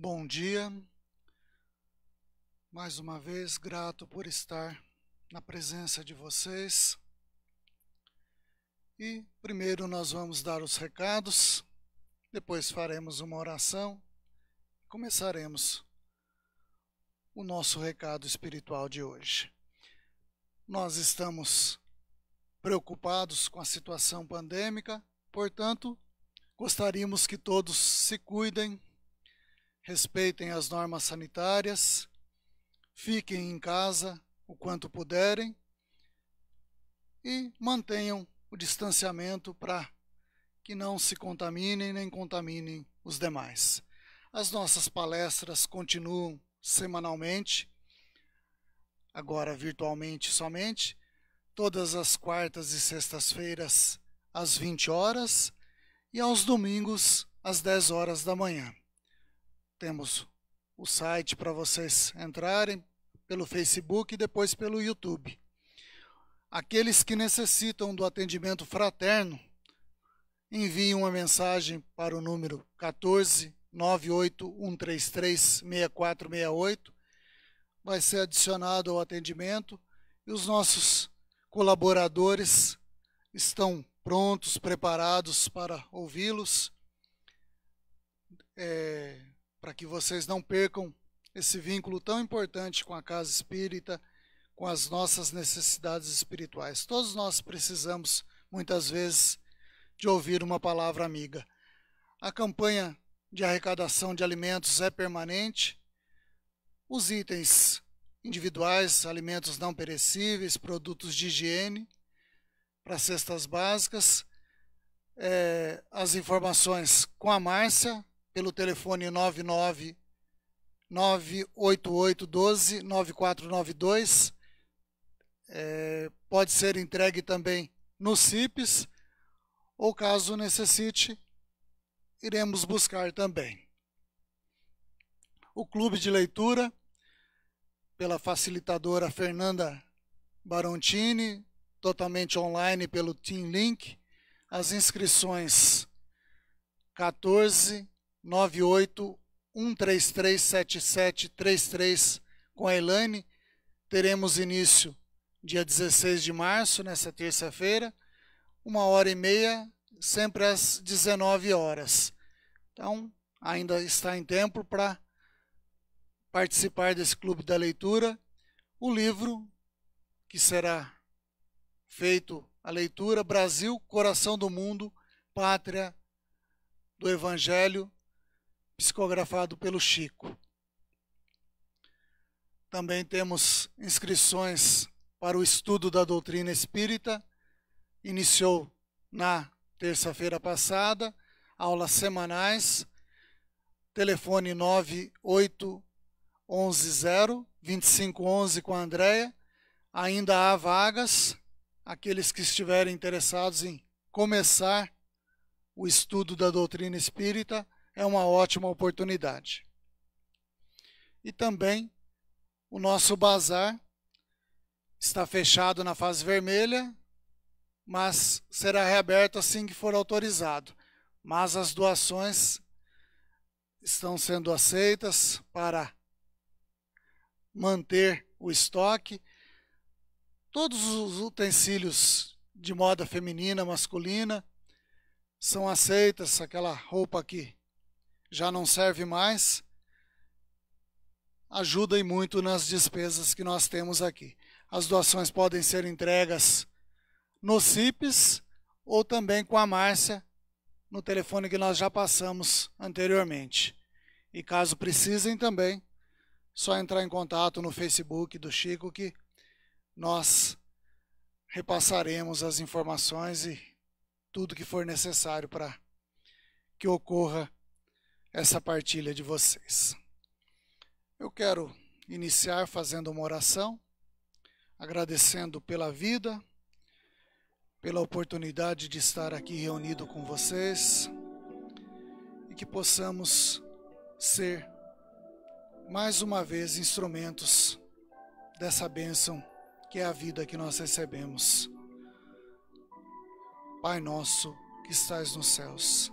Bom dia. Mais uma vez, grato por estar na presença de vocês. E primeiro nós vamos dar os recados, depois faremos uma oração, começaremos o nosso recado espiritual de hoje. Nós estamos preocupados com a situação pandêmica, portanto, gostaríamos que todos se cuidem, respeitem as normas sanitárias, fiquem em casa o quanto puderem e mantenham o distanciamento para que não se contaminem nem contaminem os demais. As nossas palestras continuam semanalmente, agora virtualmente somente, todas as quartas e sextas-feiras às 20 horas e aos domingos às 10 horas da manhã. Temos o site para vocês entrarem pelo Facebook e depois pelo YouTube. Aqueles que necessitam do atendimento fraterno, enviem uma mensagem para o número 14 133 6468. Vai ser adicionado ao atendimento e os nossos colaboradores estão prontos, preparados para ouvi-los, é, para que vocês não percam esse vínculo tão importante com a casa espírita com as nossas necessidades espirituais. Todos nós precisamos, muitas vezes, de ouvir uma palavra amiga. A campanha de arrecadação de alimentos é permanente. Os itens individuais, alimentos não perecíveis, produtos de higiene, para cestas básicas. É, as informações com a Márcia, pelo telefone 99 988 12 9492 é, pode ser entregue também no CIPES, ou caso necessite, iremos buscar também. O clube de leitura, pela facilitadora Fernanda Barontini, totalmente online pelo Team Link. As inscrições 14 98 133 7733 com a Elaine. Teremos início dia 16 de março, nessa terça-feira, uma hora e meia, sempre às 19 horas. Então, ainda está em tempo para participar desse clube da leitura. O livro que será feito a leitura Brasil, Coração do Mundo, Pátria do Evangelho, psicografado pelo Chico. Também temos inscrições para o estudo da doutrina espírita. Iniciou na terça-feira passada, aulas semanais, telefone 9810 2511 com a Andréia. Ainda há vagas, aqueles que estiverem interessados em começar o estudo da doutrina espírita, é uma ótima oportunidade. E também o nosso bazar está fechado na fase vermelha, mas será reaberto assim que for autorizado. Mas as doações estão sendo aceitas para manter o estoque. Todos os utensílios de moda feminina, masculina, são aceitas. Aquela roupa que já não serve mais ajuda muito nas despesas que nós temos aqui. As doações podem ser entregas no CIPES ou também com a Márcia no telefone que nós já passamos anteriormente. E caso precisem também, só entrar em contato no Facebook do Chico que nós repassaremos as informações e tudo que for necessário para que ocorra essa partilha de vocês. Eu quero iniciar fazendo uma oração agradecendo pela vida, pela oportunidade de estar aqui reunido com vocês e que possamos ser mais uma vez instrumentos dessa bênção que é a vida que nós recebemos. Pai nosso que estais nos céus,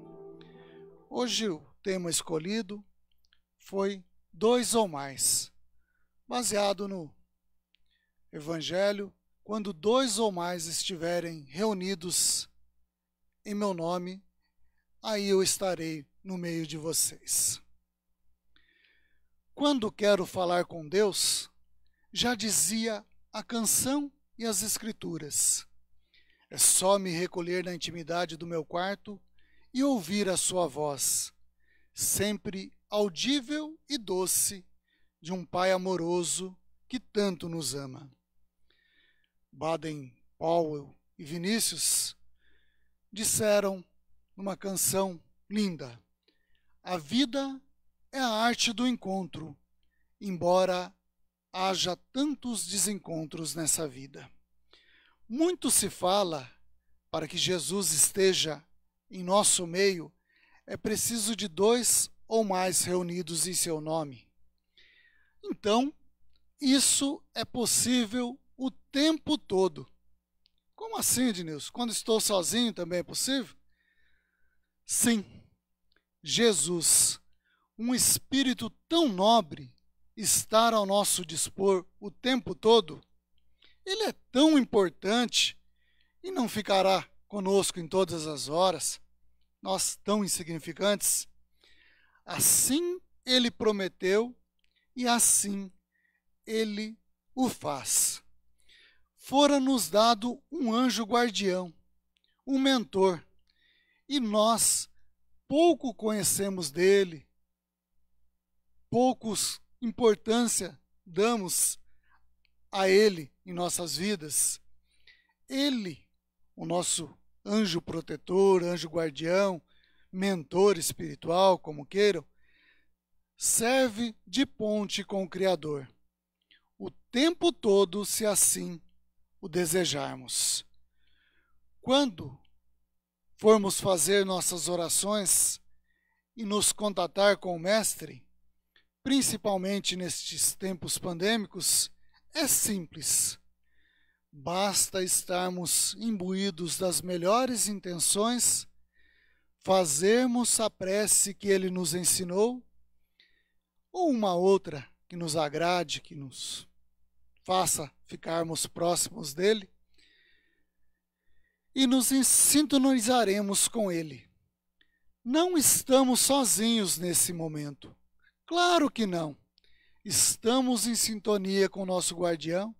Hoje o tema escolhido foi dois ou mais, baseado no Evangelho, quando dois ou mais estiverem reunidos em meu nome, aí eu estarei no meio de vocês. Quando quero falar com Deus, já dizia a canção e as Escrituras. É só me recolher na intimidade do meu quarto e ouvir a sua voz, sempre audível e doce de um Pai amoroso que tanto nos ama. Baden Powell e Vinícius disseram numa canção linda: A vida é a arte do encontro, embora haja tantos desencontros nessa vida. Muito se fala para que Jesus esteja em nosso meio, é preciso de dois ou mais reunidos em seu nome. Então, isso é possível o tempo todo. Como assim, Ednilson? Quando estou sozinho também é possível? Sim. Jesus, um espírito tão nobre, estar ao nosso dispor o tempo todo, ele é tão importante e não ficará conosco em todas as horas, nós tão insignificantes, Assim ele prometeu e assim ele o faz. Fora-nos dado um anjo guardião, um mentor, e nós pouco conhecemos dele, poucos importância damos a ele em nossas vidas. Ele, o nosso anjo protetor, anjo guardião, mentor espiritual, como queiram, serve de ponte com o Criador, o tempo todo, se assim o desejarmos. Quando formos fazer nossas orações e nos contatar com o Mestre, principalmente nestes tempos pandêmicos, é simples. Basta estarmos imbuídos das melhores intenções fazermos a prece que ele nos ensinou, ou uma outra que nos agrade, que nos faça ficarmos próximos dele, e nos sintonizaremos com ele. Não estamos sozinhos nesse momento. Claro que não. Estamos em sintonia com o nosso guardião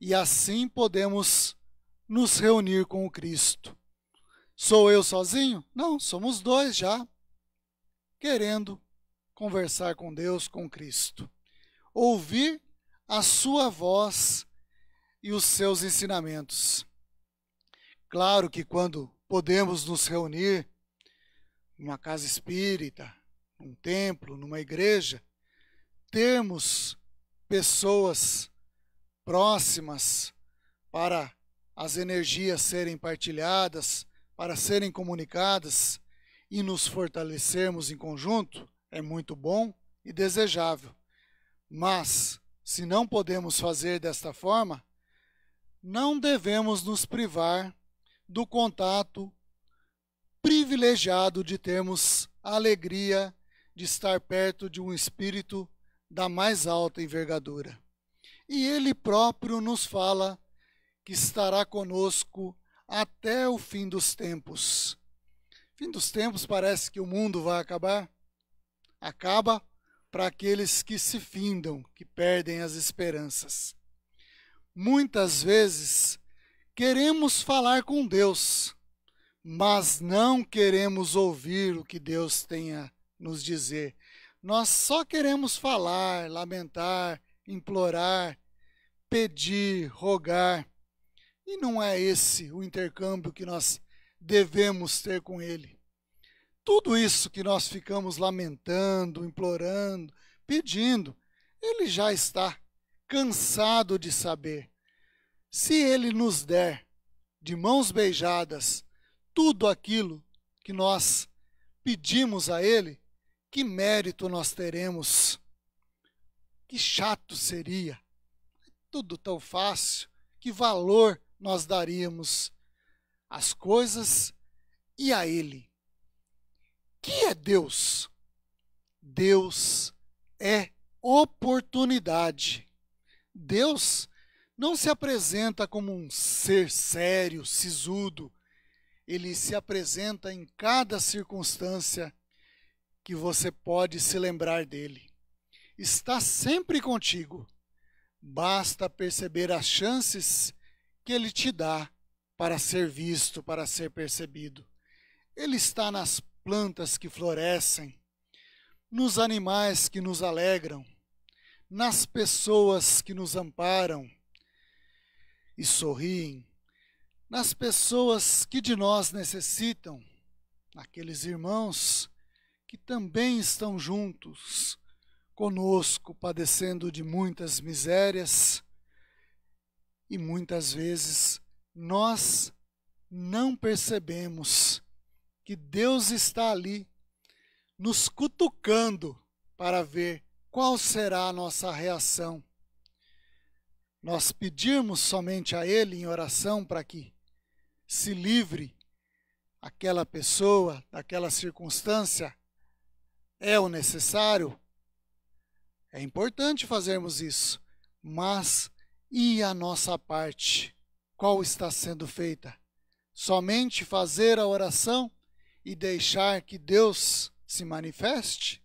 e assim podemos nos reunir com o Cristo. Sou eu sozinho? Não, somos dois já, querendo conversar com Deus, com Cristo. Ouvir a sua voz e os seus ensinamentos. Claro que quando podemos nos reunir numa casa espírita, num templo, numa igreja, termos pessoas próximas para as energias serem partilhadas, para serem comunicadas e nos fortalecermos em conjunto é muito bom e desejável. Mas, se não podemos fazer desta forma, não devemos nos privar do contato privilegiado de termos a alegria de estar perto de um espírito da mais alta envergadura. E ele próprio nos fala que estará conosco até o fim dos tempos. Fim dos tempos parece que o mundo vai acabar. Acaba para aqueles que se findam, que perdem as esperanças. Muitas vezes queremos falar com Deus, mas não queremos ouvir o que Deus tem a nos dizer. Nós só queremos falar, lamentar, implorar, pedir, rogar. E não é esse o intercâmbio que nós devemos ter com Ele. Tudo isso que nós ficamos lamentando, implorando, pedindo. Ele já está cansado de saber. Se ele nos der de mãos beijadas tudo aquilo que nós pedimos a ele, que mérito nós teremos? Que chato seria. Tudo tão fácil. Que valor nós daríamos às coisas e a ele? Que é Deus? Deus é oportunidade. Deus não se apresenta como um ser sério, sisudo. Ele se apresenta em cada circunstância que você pode se lembrar dele. Está sempre contigo. Basta perceber as chances que ele te dá para ser visto, para ser percebido. Ele está nas plantas que florescem, nos animais que nos alegram, nas pessoas que nos amparam e sorriem, nas pessoas que de nós necessitam, naqueles irmãos que também estão juntos conosco, padecendo de muitas misérias, e muitas vezes nós não percebemos que Deus está ali nos cutucando para ver qual será a nossa reação. Nós pedirmos somente a Ele em oração para que se livre aquela pessoa daquela circunstância é o necessário. É importante fazermos isso, mas e a nossa parte? Qual está sendo feita? Somente fazer a oração e deixar que Deus se manifeste?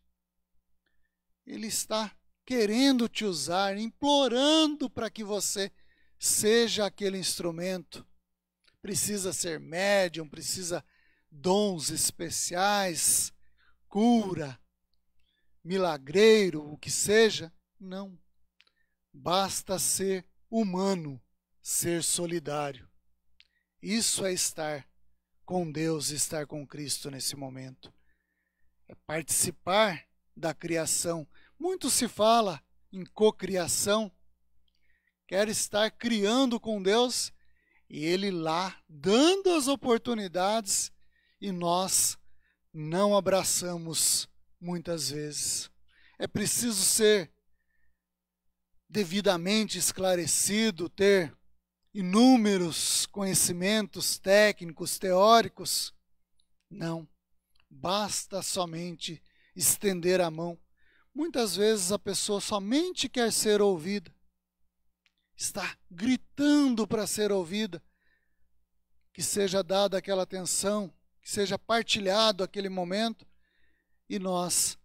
Ele está querendo te usar, implorando para que você seja aquele instrumento. Precisa ser médium, precisa dons especiais, cura, milagreiro, o que seja. Não. Basta ser humano, ser solidário. Isso é estar com Deus, estar com Cristo nesse momento. É participar da criação. Muito se fala em cocriação. Quer estar criando com Deus e Ele lá dando as oportunidades e nós não abraçamos muitas vezes. É preciso ser devidamente esclarecido, ter inúmeros conhecimentos técnicos, teóricos. Não, basta somente estender a mão. Muitas vezes a pessoa somente quer ser ouvida, está gritando para ser ouvida, que seja dada aquela atenção, que seja partilhado aquele momento, e nós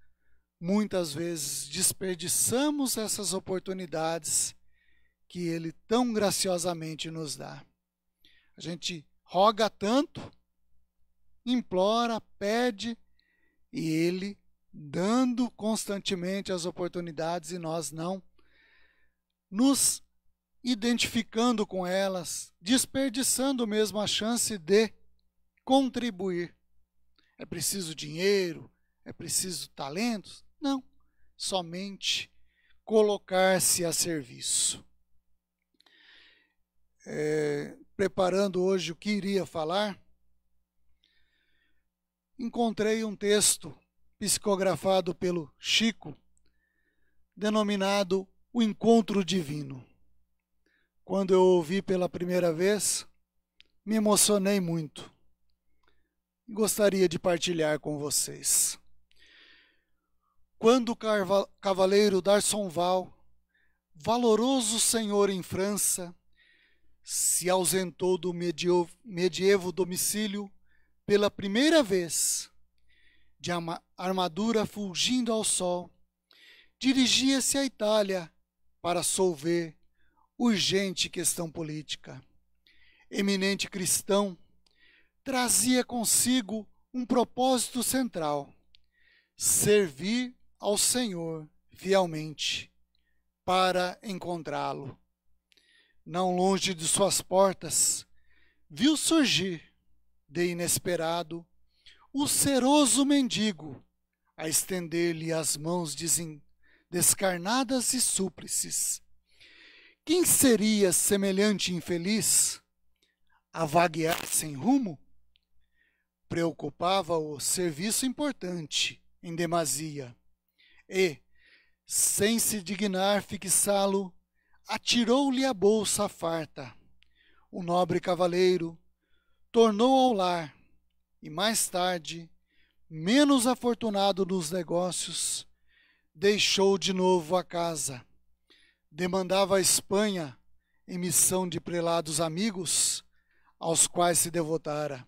muitas vezes desperdiçamos essas oportunidades que Ele tão graciosamente nos dá. A gente roga tanto, implora, pede, e Ele dando constantemente as oportunidades e nós não nos identificando com elas, desperdiçando mesmo a chance de contribuir. É preciso dinheiro, é preciso talentos? Não, somente colocar-se a serviço. É, preparando hoje o que iria falar, encontrei um texto psicografado pelo Chico, denominado O Encontro Divino. Quando eu ouvi pela primeira vez, me emocionei muito. Gostaria de partilhar com vocês. Quando o cavaleiro Val, valoroso senhor em França, se ausentou do medievo domicílio pela primeira vez, de armadura fulgindo ao sol, dirigia-se à Itália para solver urgente questão política. Eminente cristão, trazia consigo um propósito central: servir ao Senhor fielmente para encontrá-lo. Não longe de suas portas, viu surgir, de inesperado, o seroso mendigo a estender-lhe as mãos descarnadas e súplices. Quem seria semelhante infeliz a vaguear sem rumo? Preocupava-o serviço importante, em demasia, e, sem se dignar fixá-lo, atirou-lhe a bolsa farta. O nobre cavaleiro tornou ao lar e mais tarde, menos afortunado nos negócios, deixou de novo a casa. Demandava a Espanha, em missão de prelados amigos, aos quais se devotara.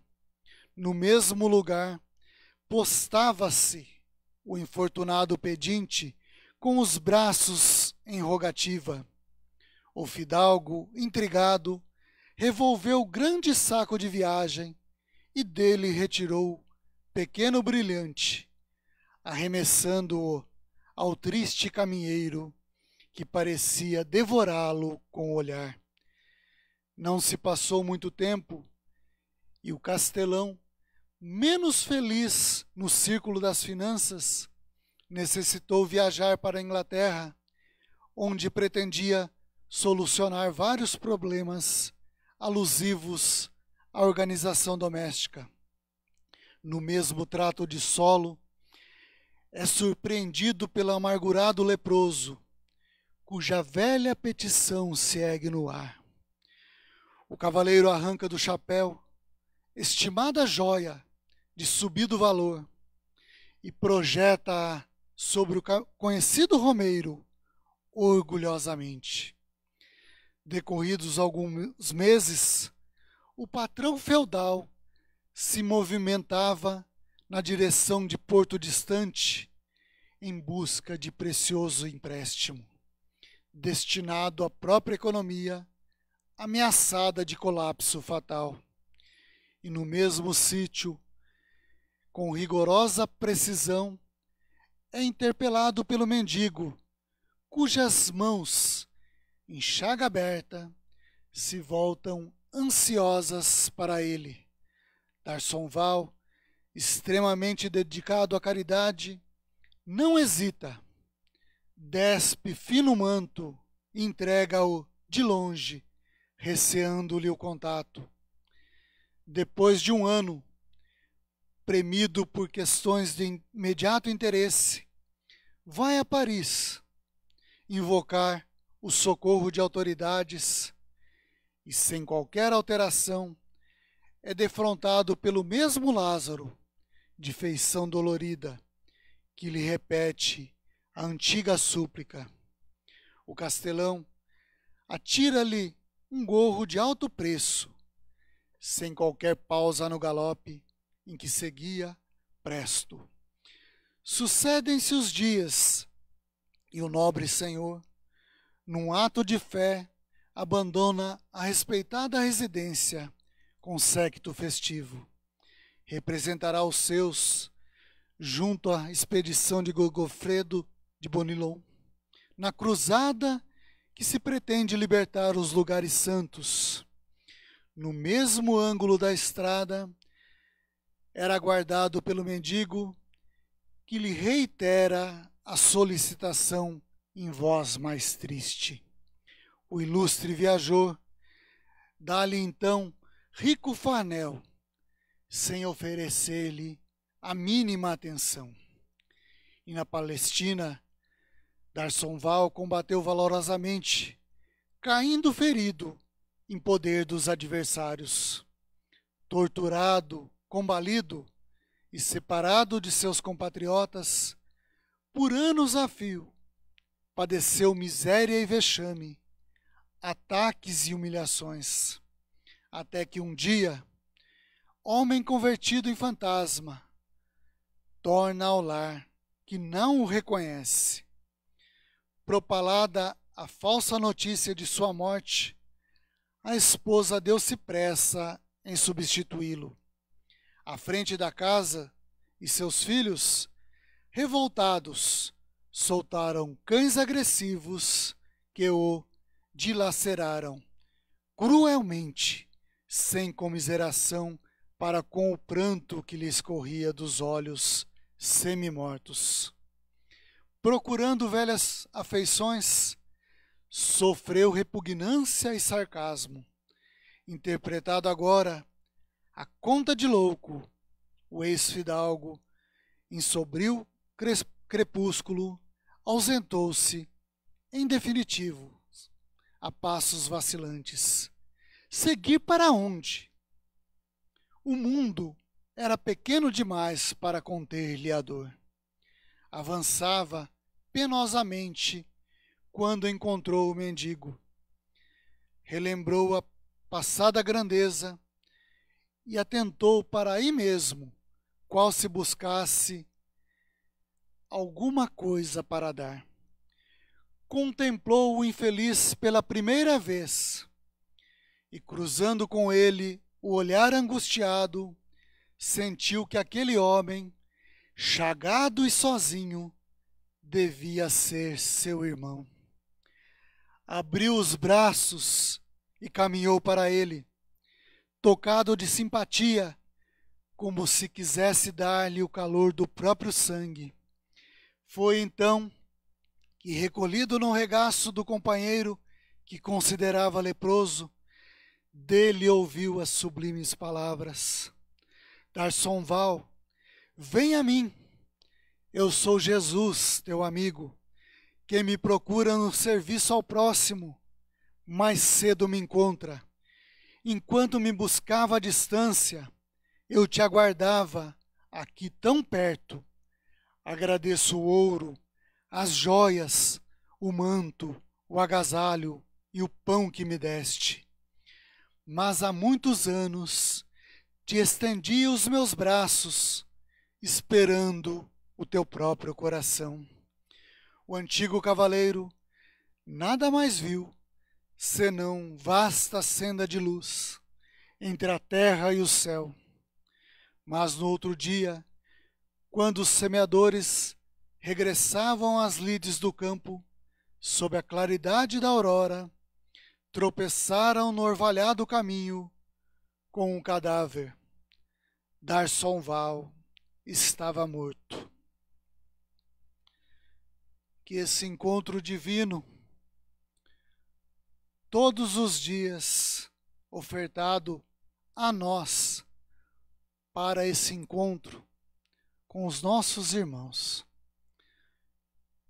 No mesmo lugar, postava-se o infortunado pedinte com os braços em rogativa. O fidalgo, intrigado, revolveu grande saco de viagem e dele retirou pequeno brilhante, arremessando-o ao triste caminheiro que parecia devorá-lo com o olhar. Não se passou muito tempo e o castelão, menos feliz no círculo das finanças, necessitou viajar para a Inglaterra, onde pretendia solucionar vários problemas alusivos à organização doméstica. No mesmo trato de solo, é surpreendido pelo amargurado leproso, cuja velha petição segue no ar. O cavaleiro arranca do chapéu estimada joia de subido valor e projeta sobre o conhecido romeiro orgulhosamente. Decorridos alguns meses, o patrão feudal se movimentava na direção de Porto Distante em busca de precioso empréstimo, destinado à própria economia, ameaçada de colapso fatal. E no mesmo sítio, com rigorosa precisão, é interpelado pelo mendigo, cujas mãos, em chaga aberta, se voltam ansiosas para ele. Darsonval, extremamente dedicado à caridade, não hesita, despe fino manto e entrega-o de longe, receando-lhe o contato. Depois de um ano, premido por questões de imediato interesse, vai a Paris invocar o socorro de autoridades e, sem qualquer alteração, é defrontado pelo mesmo Lázaro, de feição dolorida, que lhe repete a antiga súplica. O castelão atira-lhe um gorro de alto preço, sem qualquer pausa no galope em que seguia presto. Sucedem-se os dias, e o nobre senhor, num ato de fé, abandona a respeitada residência com séquito festivo. Representará os seus junto à expedição de Gogofredo de Bonilon, na cruzada que se pretende libertar os lugares santos. No mesmo ângulo da estrada, era aguardado pelo mendigo que lhe reitera a solicitação em voz mais triste. O ilustre viajou, dá-lhe então rico fanel, sem oferecer-lhe a mínima atenção. E na Palestina, Darsonval combateu valorosamente, caindo ferido em poder dos adversários. Torturado, combalido e separado de seus compatriotas, por anos a fio, padeceu miséria e vexame, ataques e humilhações até que um dia, homem convertido em fantasma, torna ao lar que não o reconhece. Propalada a falsa notícia de sua morte, a esposa deu-se pressa em substituí-lo. À frente da casa, e seus filhos, revoltados, soltaram cães agressivos que o dilaceraram cruelmente sem comiseração para com o pranto que lhe escorria dos olhos semi-mortos. procurando velhas afeições, sofreu repugnância e sarcasmo. Interpretado agora, a conta de louco, o ex-fidalgo, em sombrio crepúsculo, ausentou-se, em definitivo, a passos vacilantes. Seguir para onde? O mundo era pequeno demais para conter-lhe a dor. Avançava penosamente quando encontrou o mendigo. Relembrou a passada grandeza e atentou para aí mesmo, qual se buscasse alguma coisa para dar contemplou o infeliz pela primeira vez e, cruzando com ele o olhar angustiado, sentiu que aquele homem, chagado e sozinho, devia ser seu irmão. Abriu os braços e caminhou para ele, tocado de simpatia, como se quisesse dar-lhe o calor do próprio sangue. Foi então que, recolhido no regaço do companheiro que considerava leproso, dele ouviu as sublimes palavras: Darson Val, vem a mim, eu sou Jesus, teu amigo, que me procura no serviço ao próximo, mais cedo me encontra. Enquanto me buscava à distância, eu te aguardava aqui tão perto. Agradeço o ouro, as joias, o manto, o agasalho e o pão que me deste. Mas há muitos anos te estendi os meus braços, esperando o teu próprio coração. O antigo cavaleiro nada mais viu senão vasta senda de luz entre a terra e o céu. Mas no outro dia, quando os semeadores regressavam às lides do campo, sob a claridade da aurora, tropeçaram no orvalhado caminho com um cadáver. Darson Val estava morto. Que esse encontro divino, todos os dias, ofertado a nós para esse encontro com os nossos irmãos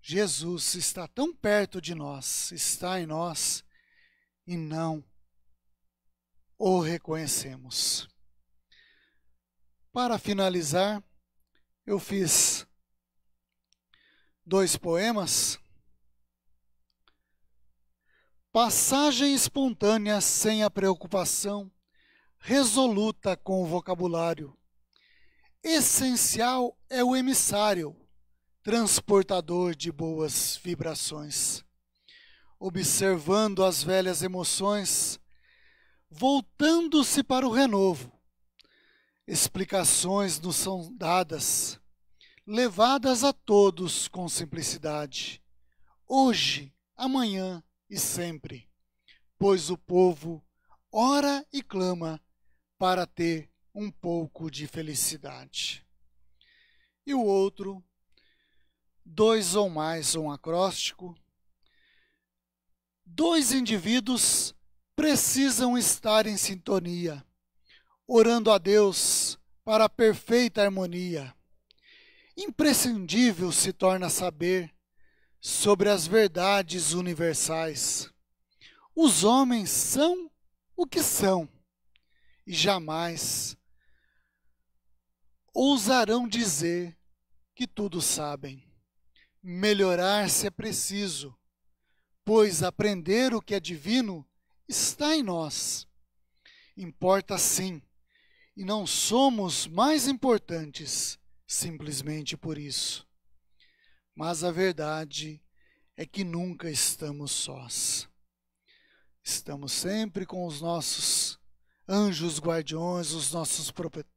Jesus está tão perto de nós, está em nós e não o reconhecemos. Para finalizar, eu fiz dois poemas. Passagem espontânea sem a preocupação, resoluta com o vocabulário. Essencial é o emissário, transportador de boas vibrações. Observando as velhas emoções, voltando-se para o renovo. Explicações nos são dadas, levadas a todos com simplicidade, hoje, amanhã e sempre, pois o povo ora e clama para ter um pouco de felicidade. E o outro dois ou mais um acróstico, dois indivíduos precisam estar em sintonia, orando a Deus para a perfeita harmonia. Imprescindível se torna saber sobre as verdades universais. Os homens são o que são e jamais ousarão dizer que tudo sabem. Melhorar-se é preciso, pois aprender o que é divino está em nós. Importa sim, e não somos mais importantes simplesmente por isso. Mas a verdade é que nunca estamos sós. Estamos sempre com os nossos anjos guardiões, os nossos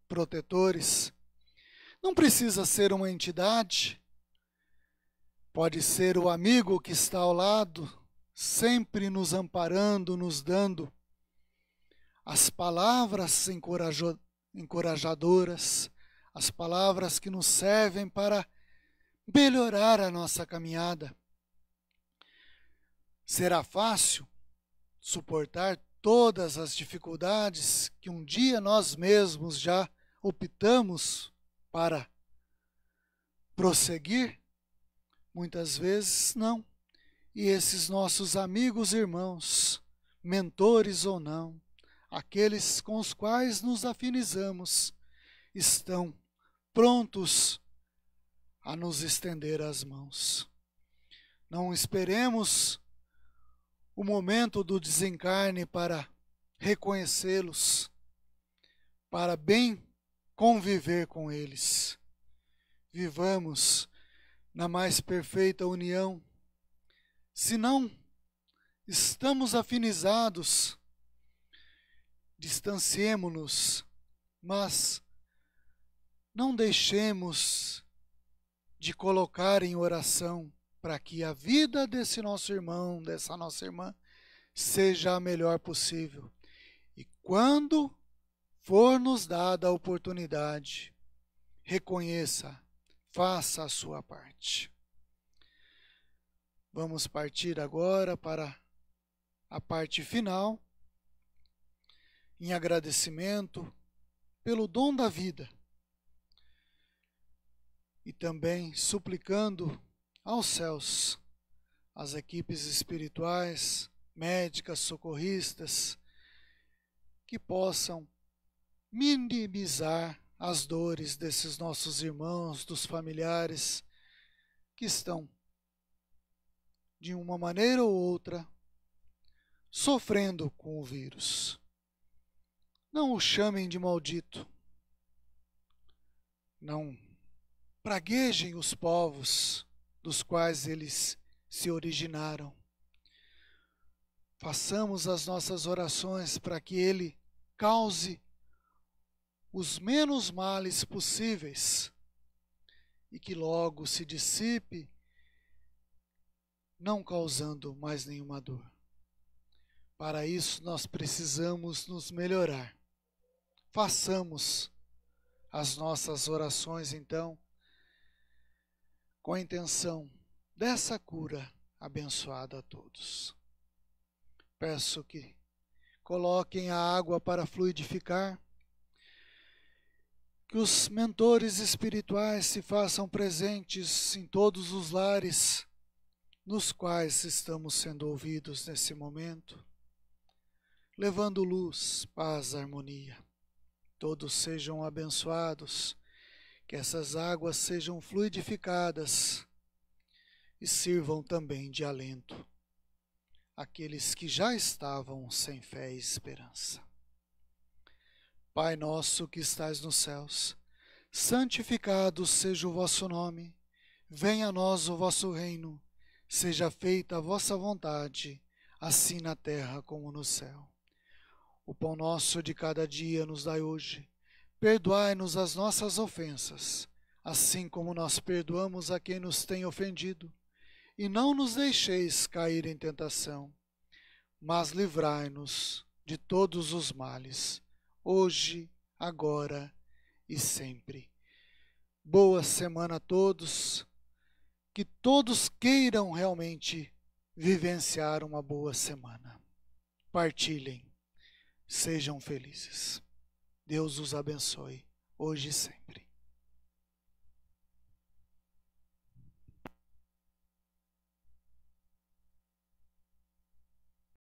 protetores. Não precisa ser uma entidade, Pode ser o amigo que está ao lado, sempre nos amparando, nos dando as palavras encorajadoras, as palavras que nos servem para melhorar a nossa caminhada. Será fácil suportar todas as dificuldades que um dia nós mesmos já optamos para prosseguir? Muitas vezes não. E esses nossos amigos e irmãos, mentores ou não, aqueles com os quais nos afinizamos, estão prontos a nos estender as mãos. Não esperemos o momento do desencarne para reconhecê-los, para bem conviver com eles. Vivamos na mais perfeita união. Se não estamos afinizados, distanciemo-nos, mas não deixemos de colocar em oração para que a vida desse nosso irmão, dessa nossa irmã, seja a melhor possível. E quando for nos dada a oportunidade, reconheça, faça a sua parte. Vamos partir agora para a parte final, em agradecimento pelo dom da vida e também suplicando aos céus as equipes espirituais, médicas, socorristas, que possam minimizar as dores desses nossos irmãos, dos familiares que estão, de uma maneira ou outra, sofrendo com o vírus. Não o chamem de maldito. Não praguejem os povos dos quais eles se originaram. Façamos as nossas orações para que ele cause os menos males possíveis e que logo se dissipe, não causando mais nenhuma dor. Para isso, nós precisamos nos melhorar. Façamos as nossas orações, então, com a intenção dessa cura abençoada a todos. Peço que coloquem a água para fluidificar, que os mentores espirituais se façam presentes em todos os lares nos quais estamos sendo ouvidos nesse momento, levando luz, paz, harmonia. Todos sejam abençoados que essas águas sejam fluidificadas e sirvam também de alento àqueles que já estavam sem fé e esperança. Pai nosso que estais nos céus, santificado seja o vosso nome, venha a nós o vosso reino, seja feita a vossa vontade, assim na terra como no céu. O pão nosso de cada dia nos dai hoje Perdoai-nos as nossas ofensas, assim como nós perdoamos a quem nos tem ofendido. E não nos deixeis cair em tentação, mas livrai-nos de todos os males, hoje, agora e sempre. Boa semana a todos, que todos queiram realmente vivenciar uma boa semana. Partilhem, sejam felizes. Deus os abençoe, hoje e sempre.